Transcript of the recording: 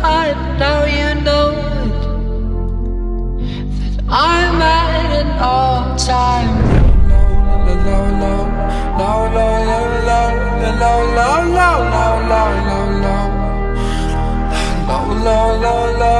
heart, now you know it. That I'm at an all time low, low, low, low, low, low, low, low, low, low, low, low, low, low, low, low, low, low, low.